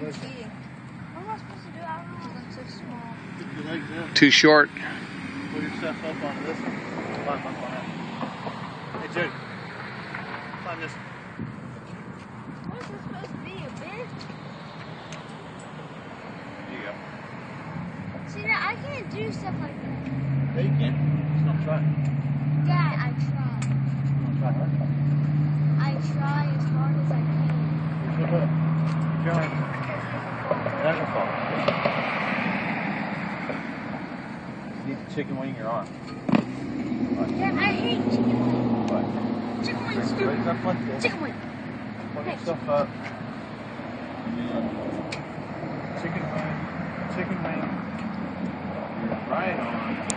I'm skiing. What am I supposed to do? I don't know. I'm so small. Too short. Pull yourself up on this one. Climb up on it. Hey, Jude. Climb this one. What is this supposed to be? A bed? There you go. See, I can't do stuff like that. Yeah, you can. Just don't try. Dad, I try. Don't try hard. I try as hard as I can. Good. Good hook. Your arm. That will fall. You need the chicken wing your arm. Dad, I hate chicken wings. What? Chicken wings Raise stupid. up like this. Chicken wing. Yourself up. Chicken wing. Chicken wing. Your right arm.